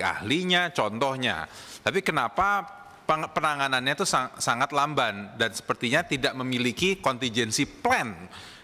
ahlinya, contohnya. Tapi kenapa penanganannya itu sang- sangat lamban dan sepertinya tidak memiliki contingency plan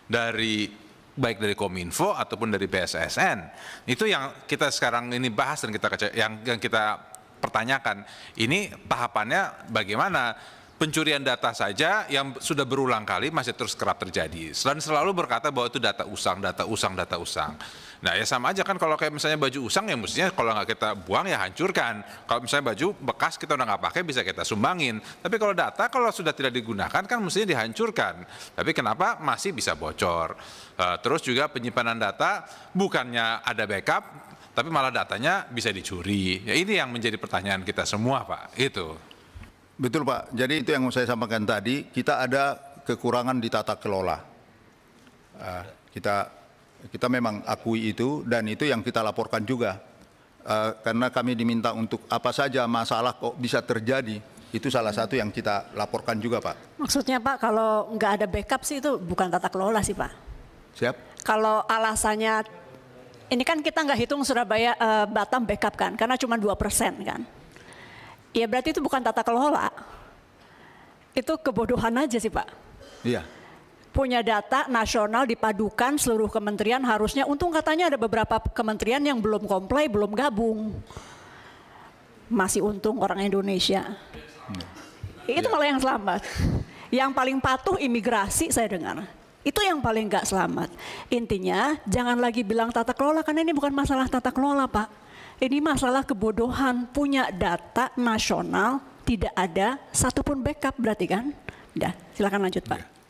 dari baik dari Kominfo ataupun dari BSSN. Itu yang kita sekarang ini bahas dan kita yang yang kita pertanyakan. Ini tahapannya bagaimana? Pencurian data saja yang sudah berulang kali masih terus kerap terjadi. Dan selalu berkata bahwa itu data usang, data usang, data usang. Nah ya sama aja kan kalau kayak misalnya baju usang ya mestinya kalau nggak kita buang ya hancurkan. Kalau misalnya baju bekas kita udah nggak pakai bisa kita sumbangin. Tapi kalau data kalau sudah tidak digunakan kan mestinya dihancurkan. Tapi kenapa masih bisa bocor? Eh, terus juga penyimpanan data bukannya ada backup, tapi malah datanya bisa dicuri. Ya ini yang menjadi pertanyaan kita semua Pak. Itu. Betul Pak. Jadi itu yang saya sampaikan tadi, kita ada kekurangan di tata kelola. Ah, kita kita memang akui itu dan itu yang kita laporkan juga. Ah, karena kami diminta untuk apa saja masalah kok bisa terjadi, itu salah satu yang kita laporkan juga Pak. Maksudnya Pak, kalau nggak ada backup sih itu bukan tata kelola sih Pak. Siap? Kalau alasannya, ini kan kita nggak hitung Surabaya eh, Batam backup kan, karena cuma 2 persen kan. Ya berarti itu bukan tata kelola. Itu kebodohan aja sih Pak. Iya. Punya data nasional dipadukan seluruh kementerian harusnya, untung katanya ada beberapa kementerian yang belum komplai, belum gabung. Masih untung orang Indonesia. Itu malah yang selamat. Yang paling patuh imigrasi saya dengar. Itu yang paling nggak selamat. Intinya jangan lagi bilang tata kelola karena ini bukan masalah tata kelola Pak. Ini masalah kebodohan punya data nasional tidak ada satupun backup berarti kan? Udah, silakan lanjut Pak.